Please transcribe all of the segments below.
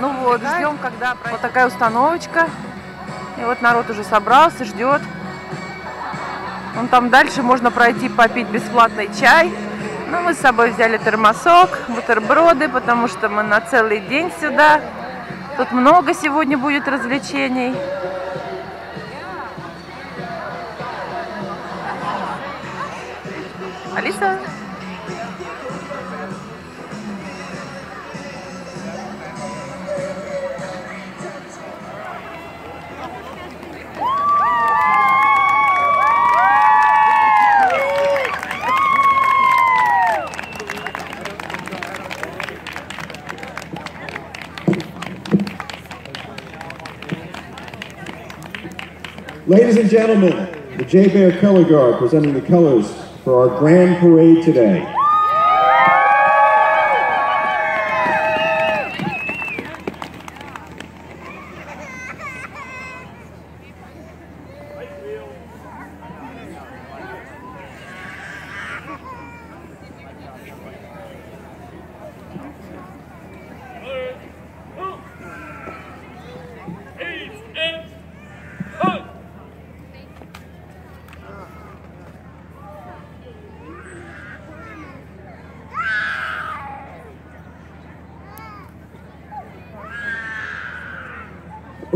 Ну вот, ждем, когда Вот такая установочка. И вот народ уже собрался, ждет. Вон там дальше можно пройти попить бесплатный чай. Ну, мы с собой взяли термосок, бутерброды, потому что мы на целый день сюда. Тут много сегодня будет развлечений. Алиса? Ladies and gentlemen, the JBER Color Guard presenting the colors for our grand parade today.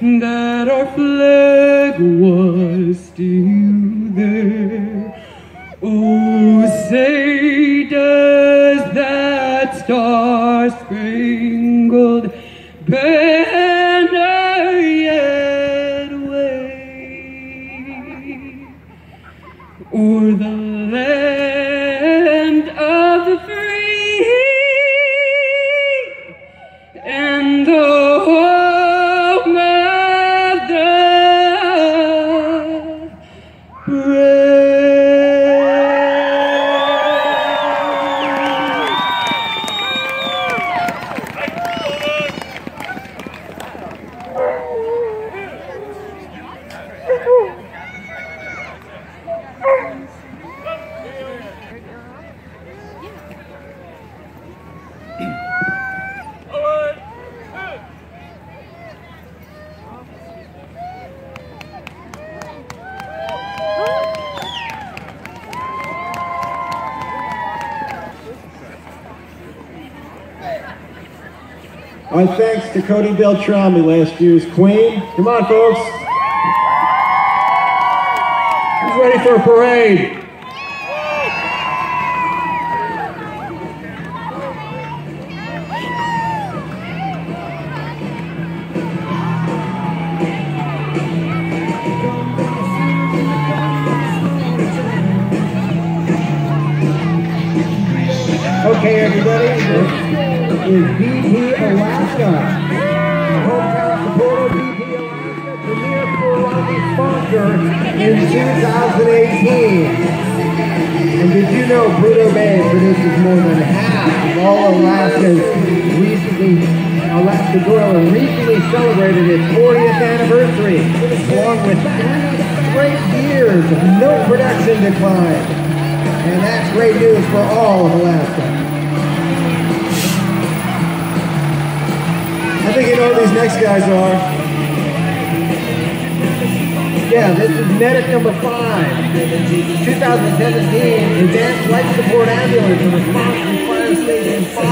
that our flag was still Cody Beltrami, last year's queen. Come on, folks. Who's ready for a parade? Okay, everybody, this is BP Alaska. Sponsor in 2018. And did you know Pluto Bay produces more than half of all Alaska's recently, uh, Alaska Broiler recently celebrated its 40th anniversary, along with three years of milk production decline. And that's great news for all of Alaska. I think you know who these next guys are. Yeah, this is medic number five. 2017 Advanced Life Support Ambulance in response to fire Station 5.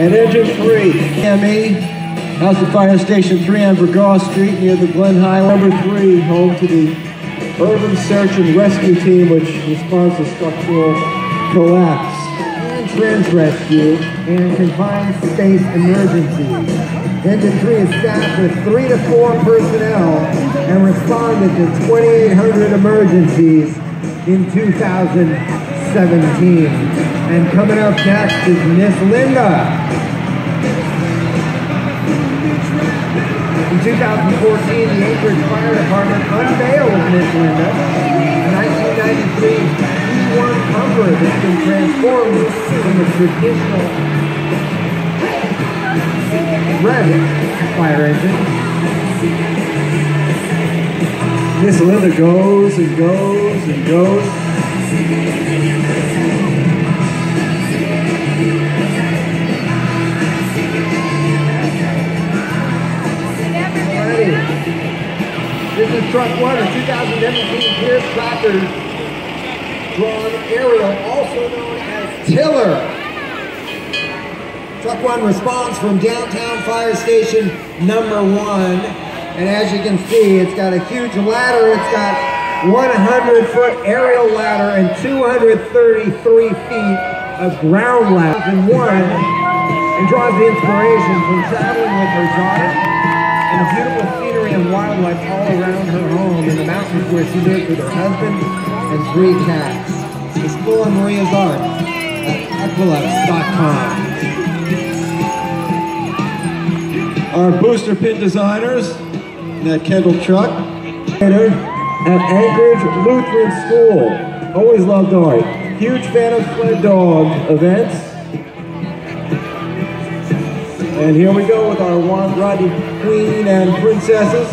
And Engine 3, ME, House of Fire Station 3 on Bragaw Street near the Glenn Highway. Number 3, home to the Urban Search and Rescue Team, which responds to structural collapse and trench rescue and confined space emergencies. 3 is staffed with 3 to 4 personnel and responded to 2,800 emergencies in 2017. And coming up next is Miss Linda. In 2014, the Anchorage Fire Department unveiled Miss Linda, a 1993 E1 pumper that's been transformed from a traditional red fire engine. Miss Linda goes and goes and goes. This is truck one, a 2017 Pierce Tractor drawn aerial, also known as Tiller. Truck one response from downtown fire station number one. And as you can see, it's got a huge ladder. It's got 100 foot aerial ladder and 233 feet of ground ladder And one. And draws the inspiration from traveling with her daughter and the beautiful scenery and wildlife all around her home in the mountains where she lives with her husband and three cats. Explore Maria's art at equilux.com. Our booster pin designers, that Kendall truck, at Anchorage Lutheran School. Always loved art. Huge fan of sled dog events. And here we go with our one Rondy Queen and Princesses.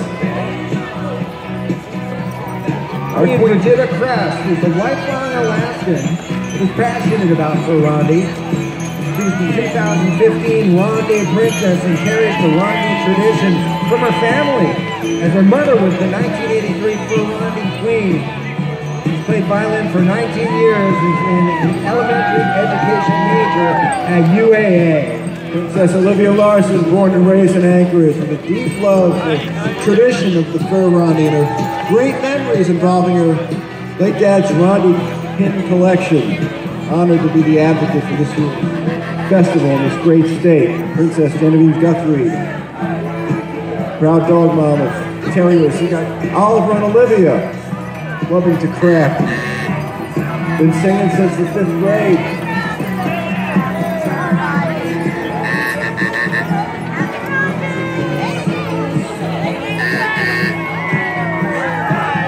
Our Queen Jetta Crest is a lifelong Alaskan who's passionate about Rondy. She's the 2015 Rondy Princess and carries the Rondy tradition from her family, as her mother was the 1983 Sir Rondy Queen. She's played violin for 19 years and is an elementary education major at UAA. Princess Olivia Larson, born and raised in Anchorage, with a deep love for the tradition of the fur Rondy and her great memories involving her late dad's Rondy pin collection. Honored to be the advocate for this festival in this great state. Princess Genevieve Guthrie, proud dog mom of terriers. You got Oliver and Olivia, loving to craft. Been singing since the fifth grade.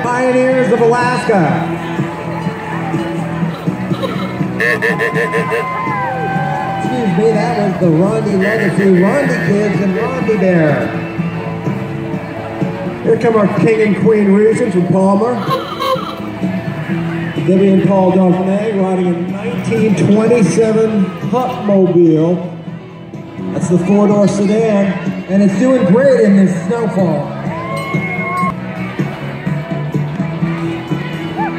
Pioneers of Alaska. Me, that was the Rondy Legacy, Rondy Kids and Rondy Bear. Here come our king and queen regents from Palmer. Debbie and Paul Dauphiné riding a 1927 Hupmobile. That's the four-door sedan, and it's doing great in this snowfall.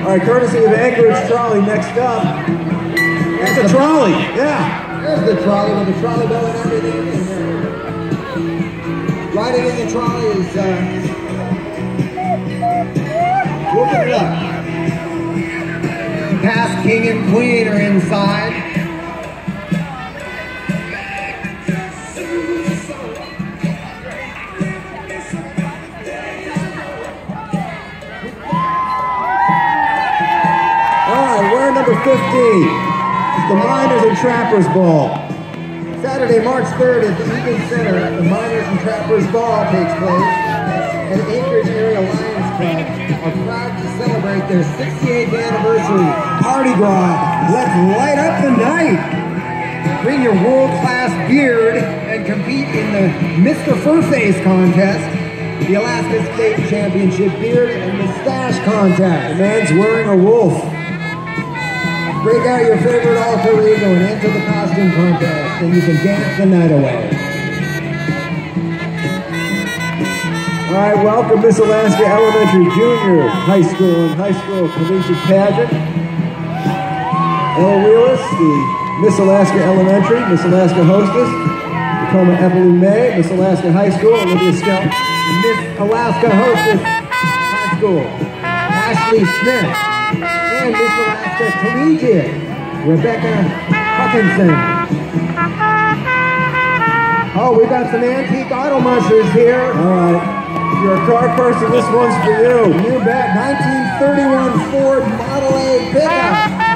All right, courtesy of Anchorage Trolley next up. That's a trolley, yeah. There's the trolley with the trolley bell and everything in there. Riding in the trolley is, uh, whooping it up. Past king and queen are inside. Number 15. The Miners and Trappers Ball. Saturday, March 3rd at the Egan Center, the Miners and Trappers Ball takes place. And Anchorage Area Lions Club are proud to celebrate their 68th anniversary party drive. Let's light up the night. Bring your world-class beard and compete in the Mr. Furface contest, the Alaska State Championship Beard and Mustache Contest. The man's wearing a wolf. Break out your favorite alter ego and enter the costume contest, and you can dance the night away. All right, welcome Miss Alaska Elementary, Junior, High School, and High School Collegiate Pageant. Elle Wheelis, the Miss Alaska Elementary, Miss Alaska Hostess, Tacoma Evelyn May, Miss Alaska High School, Olivia Skelp, Miss Alaska Hostess High School, Ashley Smith, and Miss Alaska Collegiate, Rebecca Hutchinson. Oh, we got some antique auto munchers here. All right. If you're a car person, this one's for you. You bet. 1931 Ford Model A pickup.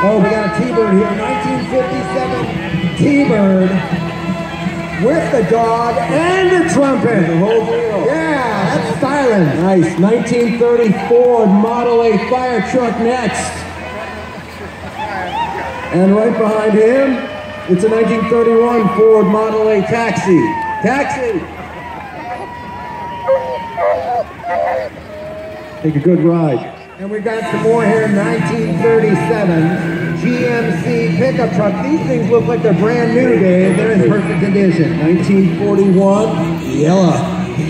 Oh, we got a T-Bird here. 1957 T-Bird with the dog and the trumpet. The whole deal. Yeah, that's styling. Nice. 1930 Ford Model A fire truck next. And right behind him, it's a 1931 Ford Model A taxi. Taxi! Take a good ride. And we got some more here, 1937 GMC pickup truck. These things look like they're brand new, Dave. They're in perfect condition. 1941 yellow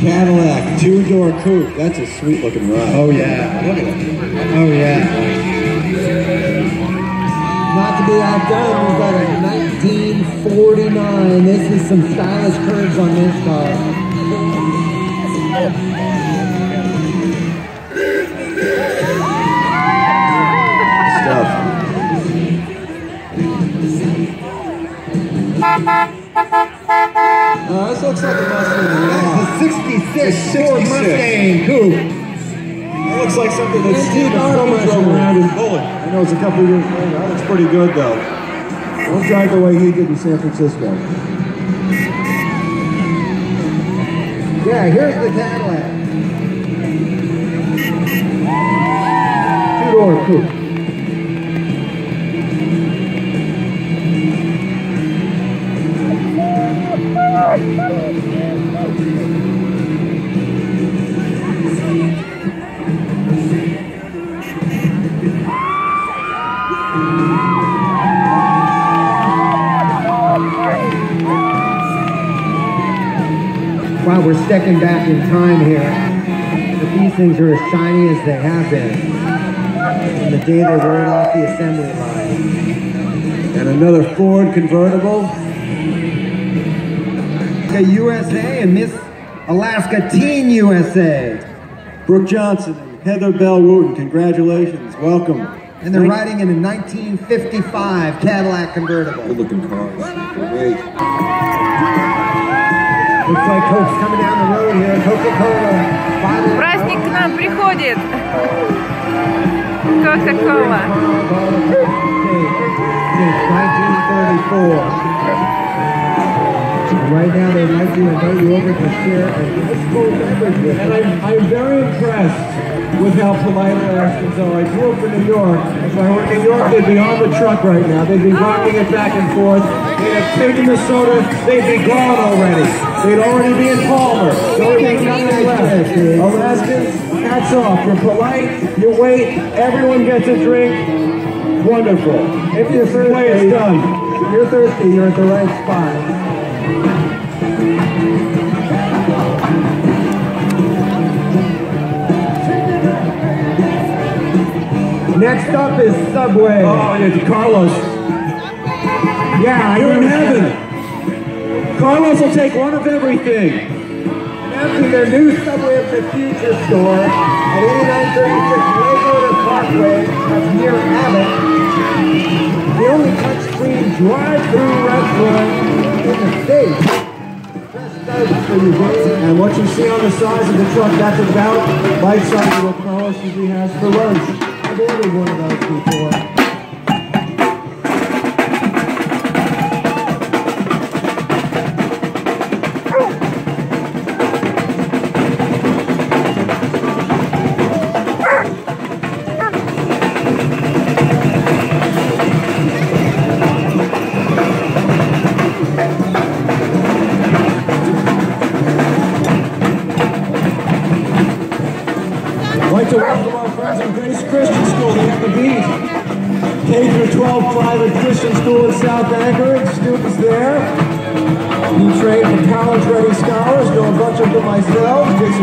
Cadillac two-door coupe. That's a sweet looking ride. Oh yeah. Look at it. Oh yeah. Not to be outdone, we've got a 1949. This is some stylish curves on this car. Looks like a Mustang. It's a 66 Ford Mustang coupe. That looks like something that Steve Arnold drove around in Bullitt. I know it's a couple years later. That looks pretty good though. Don't drive the way he did in San Francisco. Yeah, here's the Cadillac. Two-door coupe. Wow, we're stepping back in time here. But these things are as shiny as they have been. On the day they rolled off the assembly line. And another Ford convertible. The USA and Miss Alaska Teen USA. Brooke Johnson and Heather Bell Wooten, congratulations, welcome. And they're riding in a 1955 Cadillac convertible. Good looking cars. Great. Looks like Coke's coming down the road here. Coca-Cola. Bottle- Праздник к нам приходит. Кока-кола. Since 1934. Right now, they'd like to invite you over to share a school beverage with And. I'm, I'm very impressed with how polite Alaskans are. I grew up in New York. If I were in New York, they'd be on the truck right now. They'd be rocking it back and forth. They'd have taken the soda. They'd be gone already. They'd already be in Palmer. Would be nothing left. Alaskans, hats off. You're polite. You wait. Everyone gets a drink. Wonderful. If done. if you're thirsty, you're at the right spot. Next up is Subway. Oh, yeah, Carlos. yeah, I You're in heaven. Carlos will take one of everything. Announcing their new Subway of the Future store at 8936 Lakewood Parkway, that's near Abbott. The only touchscreen drive-through restaurant in the state. Just started for you, And what you see on the sides of the truck, that's about life size of what Carlos usually has for lunch. I've ordered one of those before.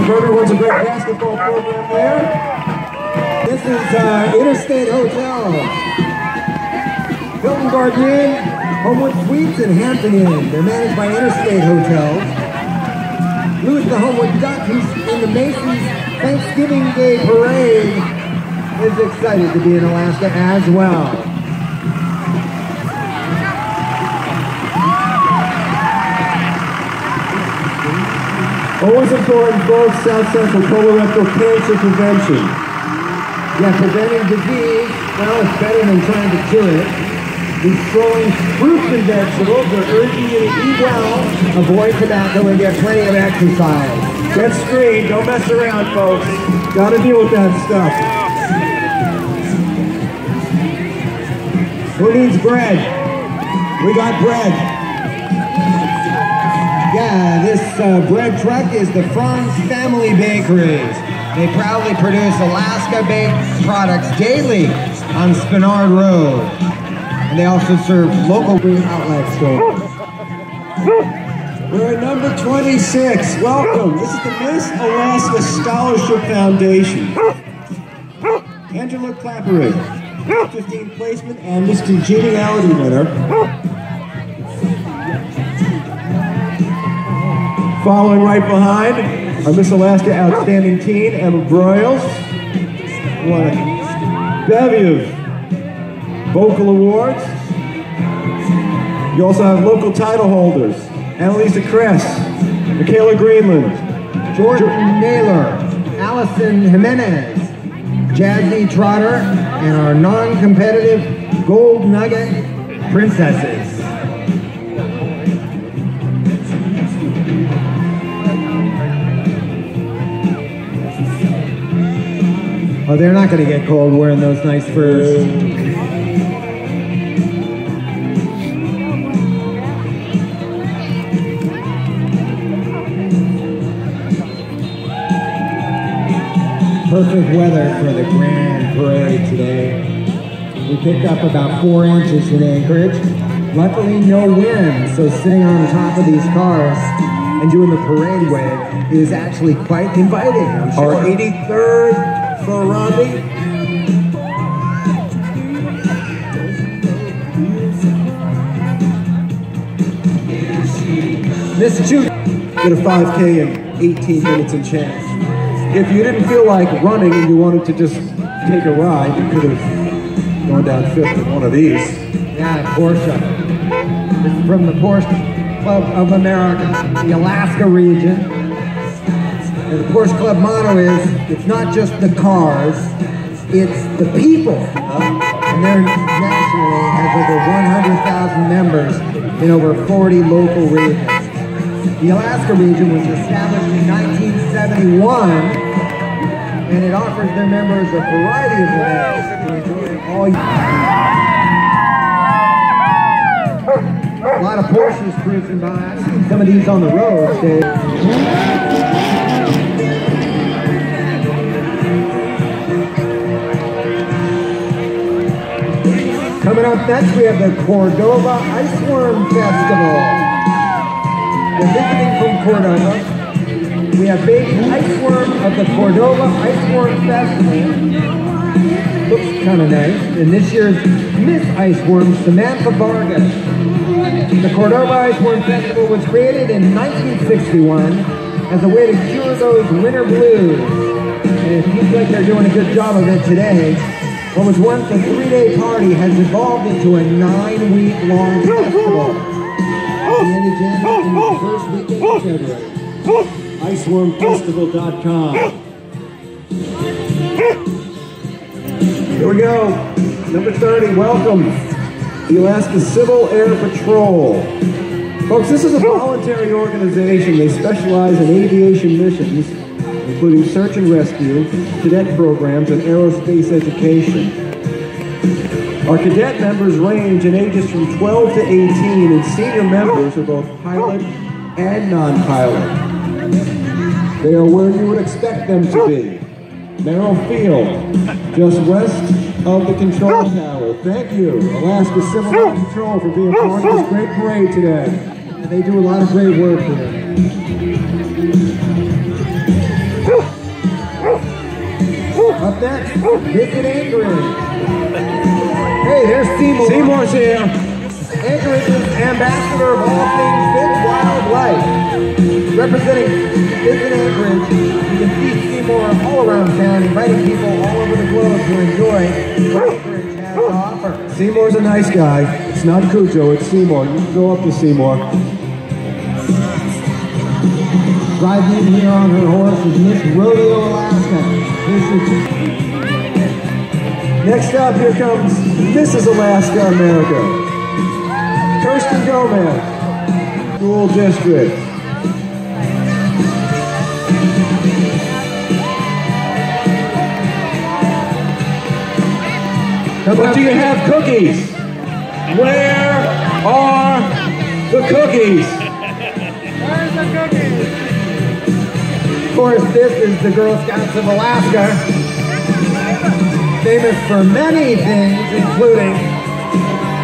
Runs a great basketball program there. This is uh, Interstate Hotel. Hilton Garden Inn, Homewood Suites, and Hampton Inn. They're managed by Interstate Hotels. Louis the Homewood Duck, who's in the Macy's Thanksgiving Day Parade, is excited to be in Alaska as well. Always important, both South Central colorectal cancer prevention. Yeah, preventing disease, well, it's better than trying to cure it. These strolling fruits and vegetables are urging you to eat well, avoid tobacco, and get plenty of exercise. Get screened, don't mess around, folks. Gotta deal with that stuff. Who needs bread? We got bread. Yeah, this uh, bread truck is the Franz Family Bakeries. They proudly produce Alaska-baked products daily on Spenard Road. And they also serve local outlet stores. We're at number 26. Welcome. This is the Miss Alaska Scholarship Foundation. Angela Clappery, 15 placement and Miss Congeniality winner. Following right behind, our Miss Alaska Outstanding Teen, Emma Broyles. What a bevy of vocal awards. You also have local title holders. Annalisa Kress, Michaela Greenland, Jordan Naylor, Allison Jimenez, Jazzy Trotter, and our non-competitive Gold Nugget Princesses. Oh, they're not going to get cold wearing those nice furs. Perfect weather for the grand parade today. We picked up about four inches in Anchorage. Luckily, no wind, so sitting on top of these cars and doing the parade wave is actually quite inviting. Sure. our 83rd for Rondy. Miss Judy. Did a 5K in 18 minutes and change. If you didn't feel like running and you wanted to just take a ride, you could have gone down fifth in one of these. Yeah, Porsche. This is from the Porsche Club of America, the Alaska region. The Porsche Club motto is, it's not just the cars, it's the people. And they're nationally has over 100,000 members in over 40 local regions. The Alaska region was established in 1971 and it offers their members a variety of events to enjoy all year. A lot of Porsches cruising by. Some of these on the road. They, next, we have the Cordova Iceworm Festival. We're visiting from Cordova. We have Baby Iceworm of the Cordova Iceworm Festival. Looks kind of nice. And this year's Miss Iceworm, Samantha Vargas. The Cordova Iceworm Festival was created in 1961 as a way to cure those winter blues. And it seems like they're doing a good job of it today. What was once a three-day party has evolved into a nine-week-long festival. End of. IcewormFestival.com. Here we go. Number 30, welcome. The Alaska Civil Air Patrol. Folks, this is a voluntary organization. They specialize in aviation missions, including search and rescue, cadet programs, and aerospace education. Our cadet members range in ages from 12 to 18, and senior members are both pilot and non-pilot. They are where you would expect them to be. Merrill Field, just west of the control tower. Thank you, Alaska Civil Patrol, for being part of this great parade today. And they do a lot of great work here. Up next, Visit Anchorage. Hey, there's Seymour. Seymour's here. Anchorage's ambassador of all things big wildlife. Representing Visit Anchorage, you can see Seymour all around town, inviting people all over the globe to enjoy what Anchorage has to offer. Seymour's a nice guy. It's not Cujo, it's Seymour. You can go up to Seymour. Driving in here on her horse is Miss Rodeo Alaska. Next up, here comes Mrs. Alaska America. Kirsten Gomez, School District. But do you have cookies? Where are the cookies? Course, this is the Girl Scouts of Alaska. Famous for many things, including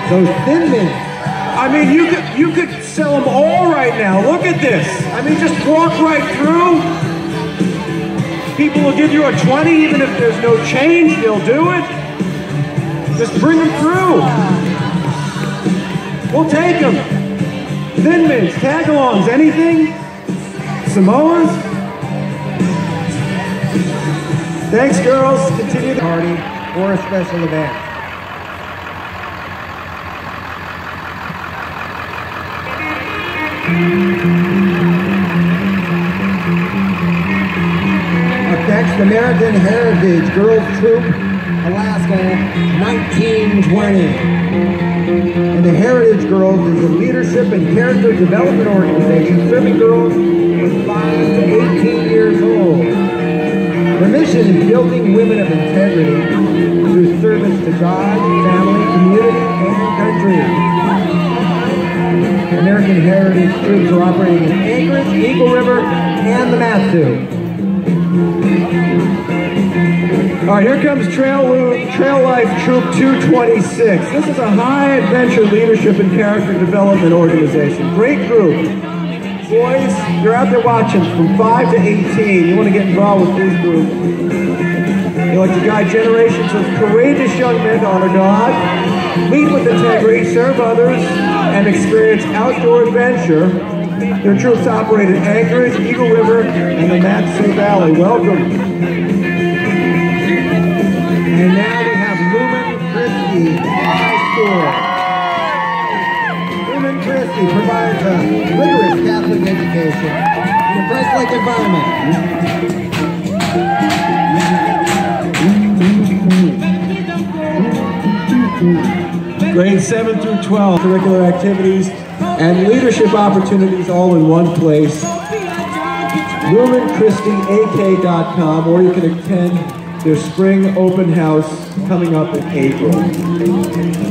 those thin mints. I mean, you could you could sell them all right now. Look at this. I mean, just walk right through. People will give you a 20 even if there's no change, they'll do it. Just bring them through. We'll take them. Thin mints, tagalongs, anything? Samoas? Thanks, girls. Continue the party or a special event. Up next, American Heritage Girls Troop, Alaska, 1920. And the Heritage Girls is a leadership and character development organization serving girls from 5 to 18 years old. Their mission is building women of integrity through service to God, family, community, and country. American Heritage troops are operating in Anchorage, Eagle River, and the Mat-Su. All right, here comes Trail, Trail Life Troop 226. This is a high adventure leadership and character development organization. Great group. Boys, you're out there watching from 5 to 18. You want to get involved with this group. They like to guide generations of courageous young men to honor God, lead with integrity, serve others, and experience outdoor adventure. Their troops operate in Anchorage, Eagle River, and the Mat-Su Valley. Welcome. And now Christi provides a rigorous Catholic education in a Christ-like environment. Grades 7 through 12, curricular activities and leadership opportunities all in one place. LumenChristiAK.com or you can attend their spring open house coming up in April.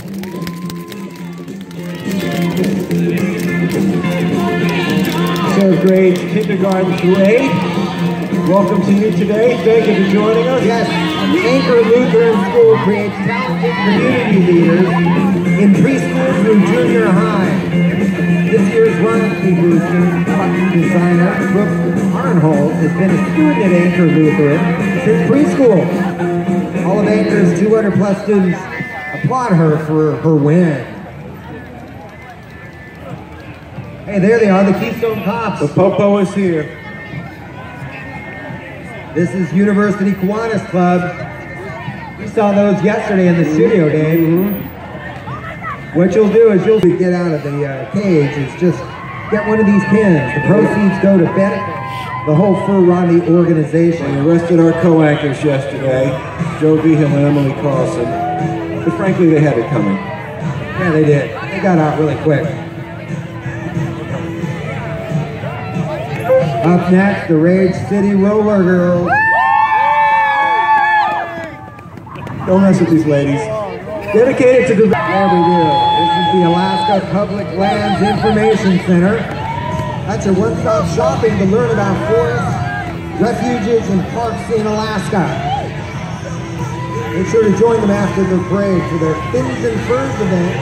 grades kindergarten through 8. Welcome to you today. Thank you for joining us. Yes, Anchor Lutheran School creates talented community leaders in preschool through junior high. This year's Rocky Booster designer Brooke Arnhold has been a student at Anchor Lutheran since preschool. All of Anchor's 200 plus students applaud her for her win. Hey, there they are, the Keystone Cops. The Popo is here. This is University Kiwanis Club. We saw those yesterday in the studio, Dave. What you'll do is you'll get out of the uh, cage is just get one of these pins. The proceeds go to benefit the whole Fur Rondy organization. We arrested our co-anchors yesterday, Joe Vigil and Emily Carlson. But frankly, they had it coming. Yeah, they did. They got out really quick. Up next, the Rage City Roller Girls. Don't mess with these ladies. dedicated to the... Do. This is the Alaska Public Lands Information Center. That's your one-stop shopping to learn about forests, refuges, and parks in Alaska. Make sure to join them after the parade for their Fins and Furs event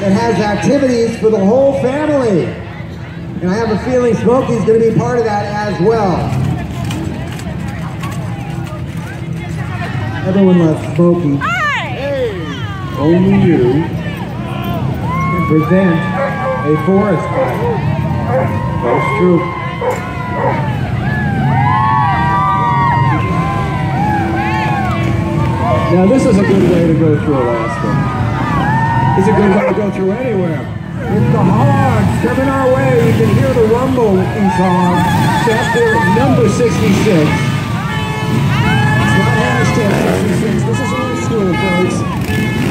that has activities for the whole family. And I have a feeling Smokey's going to be part of that as well. Everyone loves Smokey. Only you can present a forest fire. That's true. Now this is a good way to go through Alaska. It's a good way to go through anywhere. It's the hogs coming our way. You can hear the rumble with these hogs. Chapter number 66. It's not hashtag 66. This is old school, folks.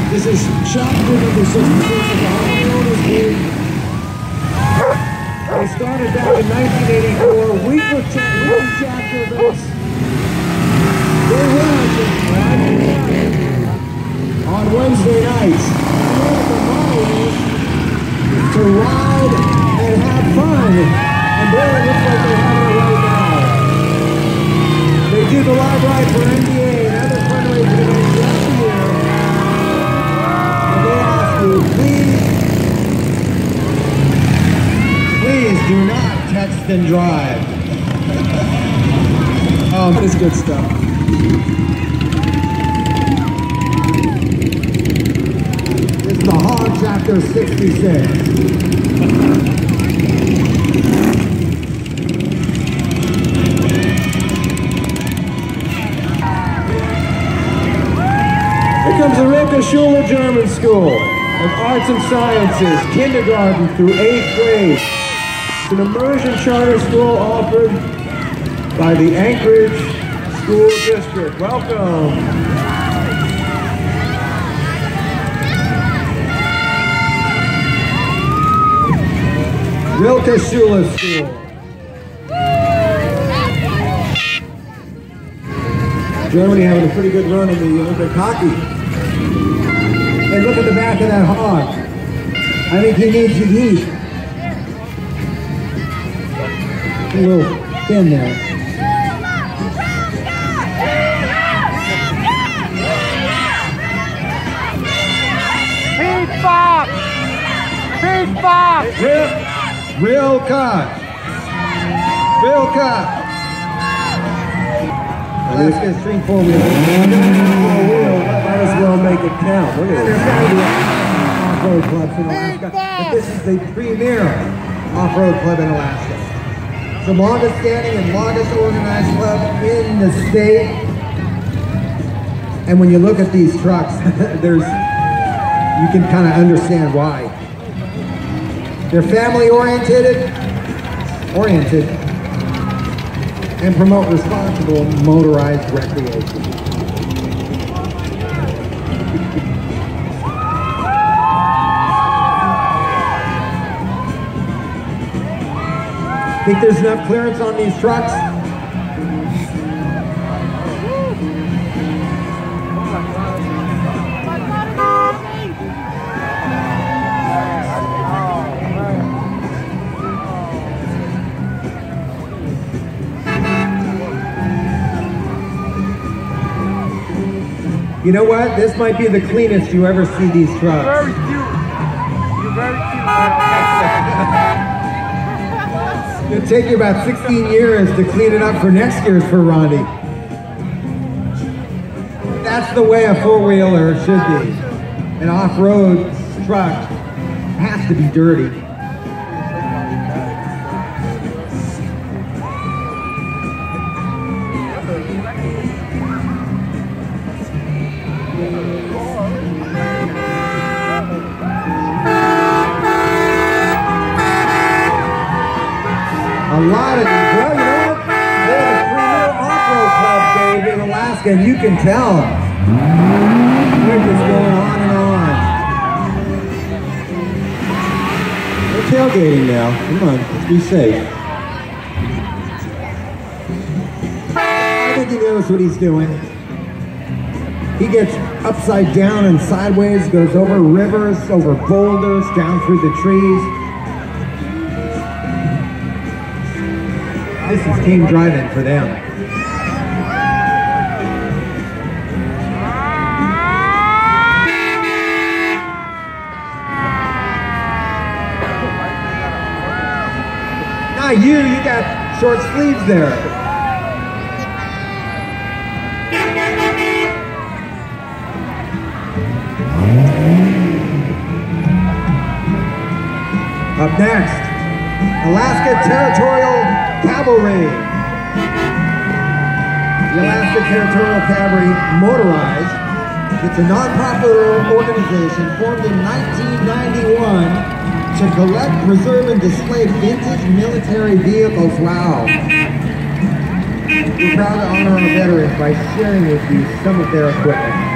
This is chapter number 66 of the Hog Owners League. They started back in 1984. Weekly, cha- weekly chapter events. They run on Wednesday nights. And the motto is to ride and have fun. And boy, it looks like they're having it right now. They do the live ride for NBA and other fundraising events every year. And they you, please, please do not text and drive. oh, that is good stuff. It's the Chapter 66. Here comes Schule German School of Arts and Sciences, kindergarten through eighth grade. It's an immersion charter school offered by the Anchorage School District. Welcome. Rilke Schule School. Germany having a pretty good run in the Olympic hockey. And look at the back of that hog. I think he needs to eat. A little thin there. Feedback! Feedback! Real, real cut. Real cut. Alaska Street Four Wheel. Might as well make it count. Look at this. Off-road clubs in Alaska. But this is the premier off-road club in Alaska. It's the longest standing and longest organized club in the state. And when you look at these trucks, there's, you can kind of understand why. They're family oriented, oriented, and promote responsible motorized recreation. Think there's enough clearance on these trucks? You know what? This might be the cleanest you ever see these trucks. Very cute. You're very cute. It'll take you about 16 years to clean it up for next year's for Ferrari. That's the way a four-wheeler should be. An off-road truck has to be dirty. And you can tell. They're just going on and on. We're tailgating now. Come on, let's be safe. I think he knows what he's doing. He gets upside down and sideways, goes over rivers, over boulders, down through the trees. This is team driving for them. You, you got short sleeves there. Up next, Alaska Territorial Cavalry. The Alaska Territorial Cavalry Motorized. It's a non-profit organization formed in 1991 to collect, preserve, and display vintage military vehicles. Wow. We're proud to honor our veterans by sharing with you some of their equipment.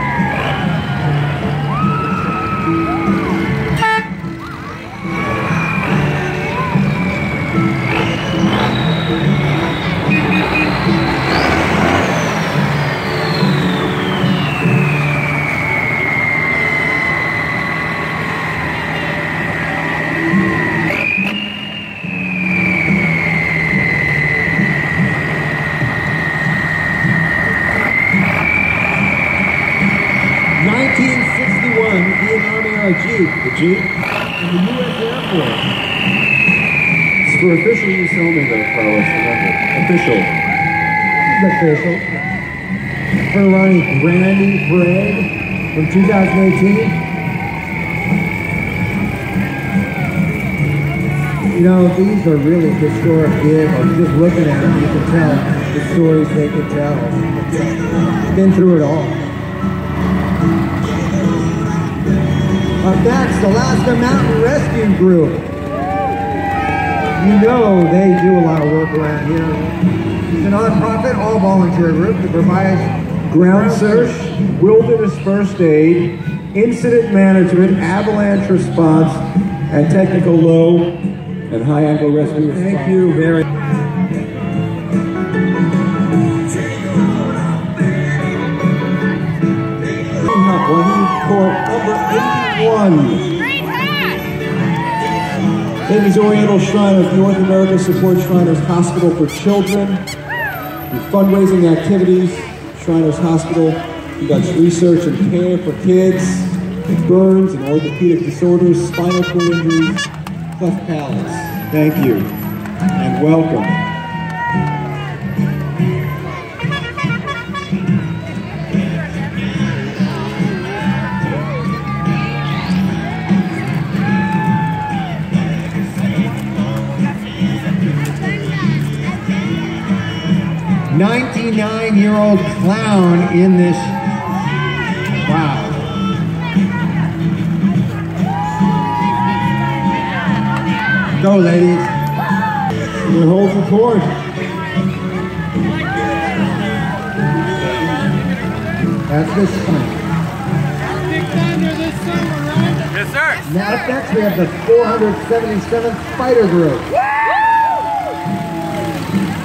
Official. This is official. For Ronnie Brandy Parade from 2018. You know, these are really historic vehicles. Just looking at them, you can tell the stories they could tell. Been through it all. Up the Alaska Mountain Rescue Group. You know they do a lot of work around here. It's a nonprofit, all volunteer group that provides Ground search, wilderness first aid, incident management, avalanche response, and technical low and high angle rescue response. Thank you very Court number 81. Ladies Oriental Shrine of North America supports Shriners Hospital for Children through fundraising activities. Shriners Hospital conducts research and care for kids with burns and orthopedic disorders, spinal cord injuries, cleft palates. Thank you and welcome. Ninety-nine-year-old clown in this. Wow. Go, ladies. Your hold for court. That's this one. Yes, sir. Now next we have the 477th Fighter Group.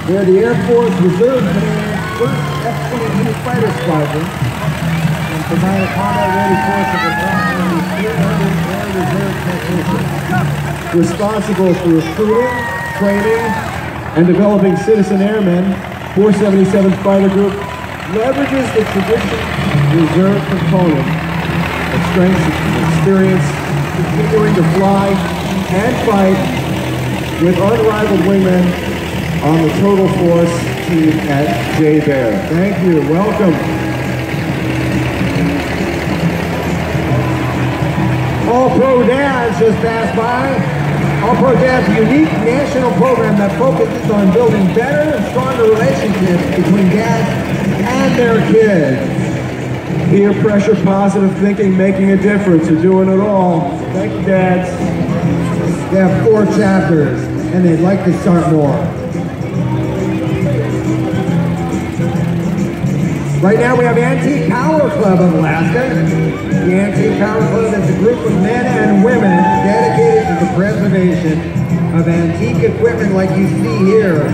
They're the Air Force Reserve Command's first F-22 fighter squadron and provide a combat-ready force of approximately 300 Air Reserve technicians. responsible for recruiting, training, and developing citizen airmen, 477th Fighter Group leverages the tradition reserve component of strengths and experience, continuing to fly and fight with unrivaled wingmen on the Total Force team at JBER. Thank you. Welcome. All Pro Dads just passed by. All Pro Dads, a unique national program that focuses on building better and stronger relationships between dads and their kids. Peer pressure, positive thinking, making a difference. You're doing it all. Thank you, dads. They have four chapters, and they'd like to start more. Right now we have Antique Power Club of Alaska. The Antique Power Club is a group of men and women dedicated to the preservation of antique equipment like you see here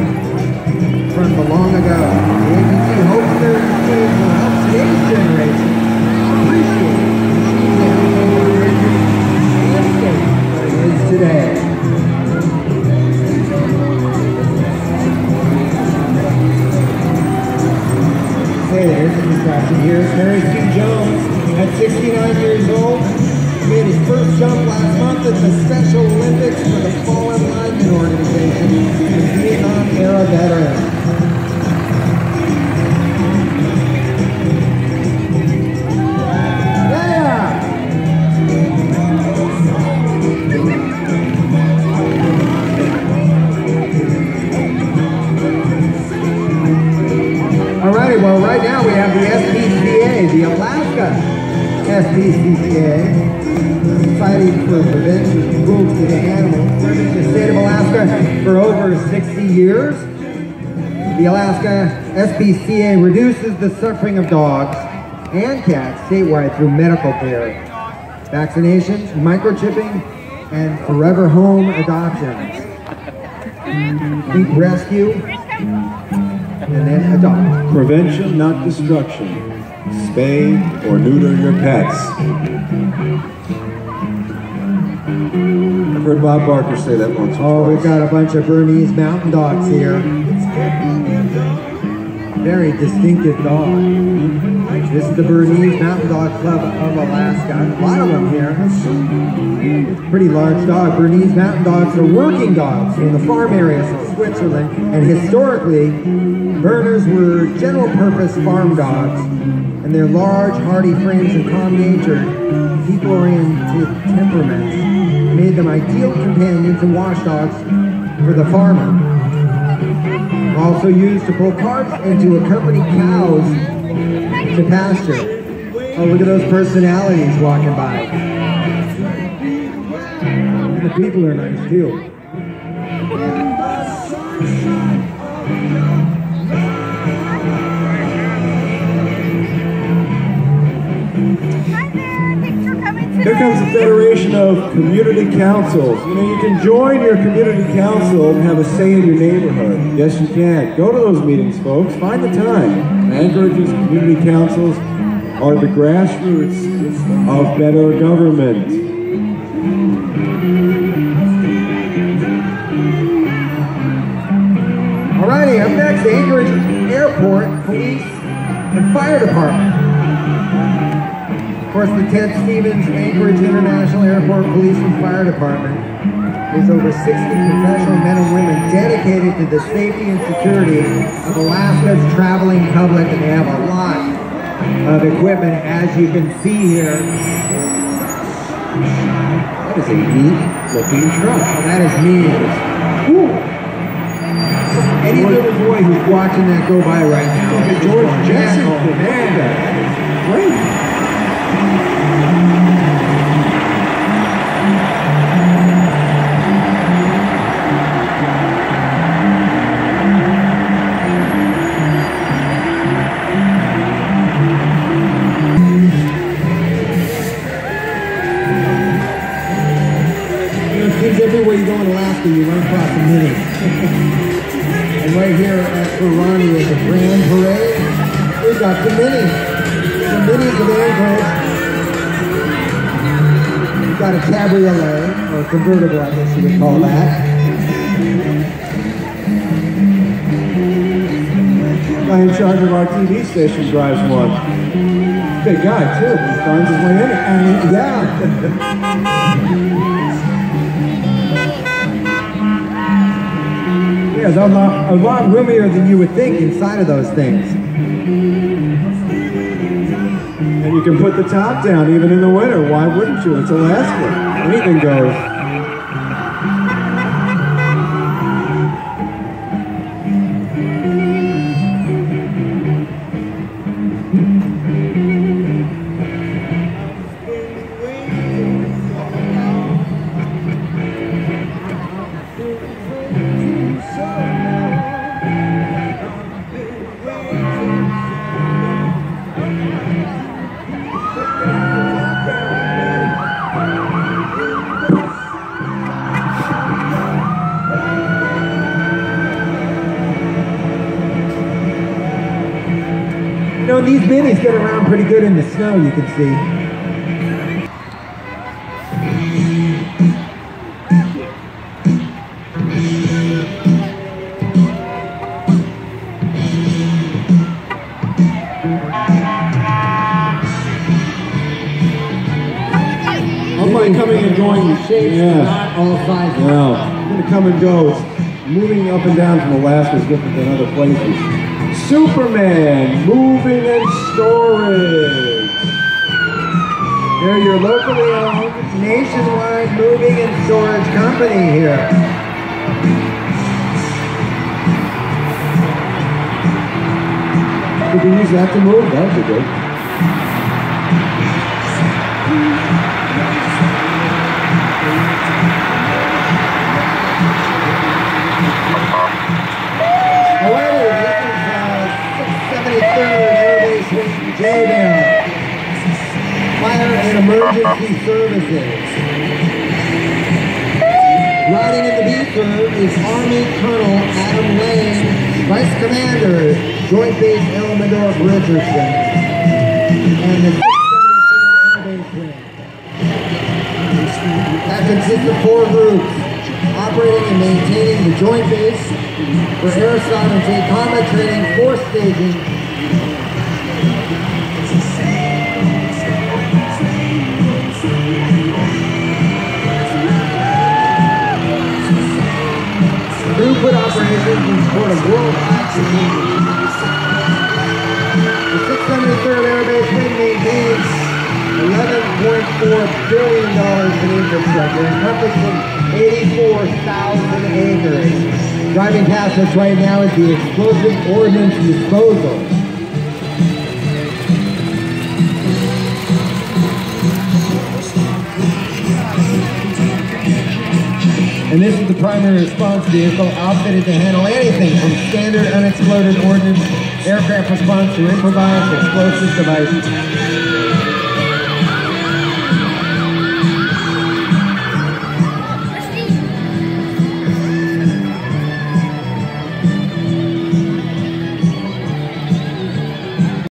from the long ago. The agency hopes their displays will help today's generation is today. A distraction here. Mary Sue Jones, at 69 years old, made his first jump last month at the Special Olympics for the Fallen Lineman Organization, a Vietnam era veteran. Well, right now we have the SPCA, the Alaska SPCA, Society for Prevention of Cruelty to Animals, the state of Alaska for over 60 years. The Alaska SPCA reduces the suffering of dogs and cats statewide through medical care, vaccinations, microchipping, and forever home adoptions. Deep rescue, and then adopt. Prevention, not destruction. Spay or neuter your pets. I've heard Bob Barker say that once Oh, we've got a bunch of Bernese mountain dogs here. Very distinctive dog. This is the Bernese Mountain Dog Club of Alaska. A lot of them here. Pretty large dog. Bernese mountain dogs are working dogs from the farm areas of Switzerland. And historically, Berners were general purpose farm dogs. And their large, hardy frames and calm nature, people-oriented temperaments made them ideal companions and watchdogs for the farmer. Also used to pull carts and to accompany cows to pasture. Oh, look at those personalities walking by. The people are nice too. Federation of Community Councils. You know, you can join your community council and have a say in your neighborhood. Yes, you can. Go to those meetings, folks. Find the time. Anchorage's community councils are the grassroots of better government. Alrighty, up next, Anchorage Airport Police and Fire Department. Of course, the Ted Stevens Anchorage International Airport Police and Fire Department is over 60 professional men and women dedicated to the safety and security of Alaska's traveling public, and they have a lot of equipment, as you can see here. That is a neat looking truck. That is neat. Whew. Any little boy who's watching that go by right now. George oh, man, Alaska, you run across mini. and right here at Fur Rondy is a grand parade. We've got the mini. The minis of Anchorage. We've got a cabriolet, or a convertible, I guess you would call that. guy in charge of our TV station drives one. Big guy, too. He finds his way in. And yeah. They're a lot, a lot roomier than you would think inside of those things. And you can put the top down even in the winter. Why wouldn't you? It's Alaska. Anything goes. These minis get around pretty good in the snow, you can see. I'm like coming and going. Shapes, Yeah. not all sizes. No. I'm gonna come and go. It's moving up and down from Alaska is different than other places. Superman moving and storage. They're your locally owned, nationwide moving and storage company here. Could we use that to move? That would be good. Emergency Services. Riding in the B-Serve is Army Colonel Adam Lane, Vice Commander, Joint Base Elmendorf Richardson, and the 673rd Air Base Wing. That consists of four groups, operating and maintaining the joint base for air sovereignty, combat training, force staging, support world action. The 673rd Air Base Wing maintains $11.4 billion in infrastructure, encompassing 84,000 acres. Driving past us right now is the explosive ordnance disposal. And this is the primary response vehicle outfitted to handle anything from standard unexploded ordnance, aircraft response to improvised explosive devices.